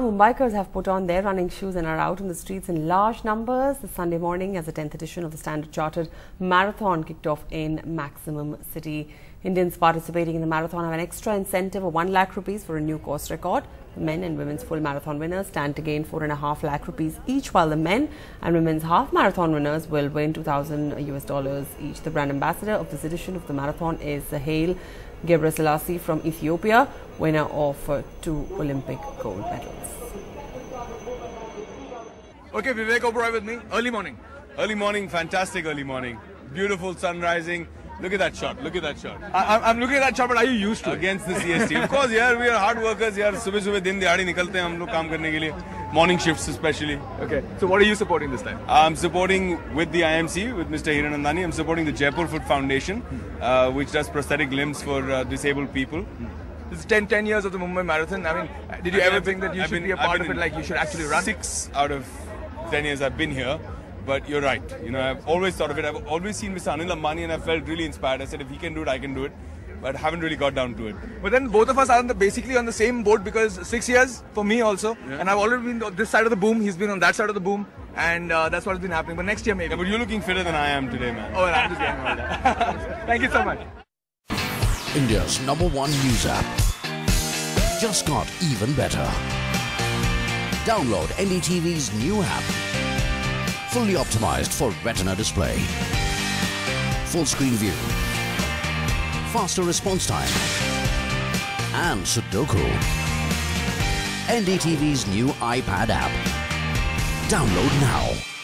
Mumbaikars have put on their running shoes and are out on the streets in large numbers this Sunday morning as the 10th edition of the Standard Chartered Marathon kicked off in Maximum City. Indians participating in the marathon have an extra incentive of 1 lakh rupees for a new course record. The men and women's full marathon winners stand to gain 4.5 lakh rupees each, while the men and women's half marathon winners will win 2,000 US dollars each. The brand ambassador of this edition of the marathon is Haile Gebrselassie from Ethiopia, winner of uh, two Olympic gold medals. Okay, Vivek Oberoi with me. Early morning. Early morning, fantastic early morning. Beautiful sun rising. Look at that shot. Look at that shot. I, am looking at that shot, but are you used to Against it? the CST. of course, yeah, we are hard workers. Yeah, सुबह सुबह दिन दिहाड़ी निकलते हैं हम लोग काम करने के लिए. Morning shifts especially. Okay. So what are you supporting this time? I'm supporting with the IMC, with Mr. Hiranandani. I'm supporting the Jaipur Foot Foundation, uh, which does prosthetic limbs for uh, disabled people. This is 10, 10 years of the Mumbai Marathon. I mean, did you I mean, ever think that you I've should been, be a part of it, like you should actually run? Six out of 10 years I've been here. But you're right. You know, I've always thought of it. I've always seen Mr. Anil Ambani and I felt really inspired. I said, if he can do it, I can do it. But I haven't really got down to it. But then both of us are on the, basically on the same boat because six years for me also. Yeah. And I've already been on this side of the boom. He's been on that side of the boom. And uh, that's what's been happening. But next year maybe. Yeah, but you're looking fitter than I am today, man. Oh, well, I'm just getting all that. Thank you so much. India's number one news app just got even better. Download NDTV's new app fully optimized for retina display, full screen view, faster response time, and Sudoku. NDTV's new iPad app. Download now.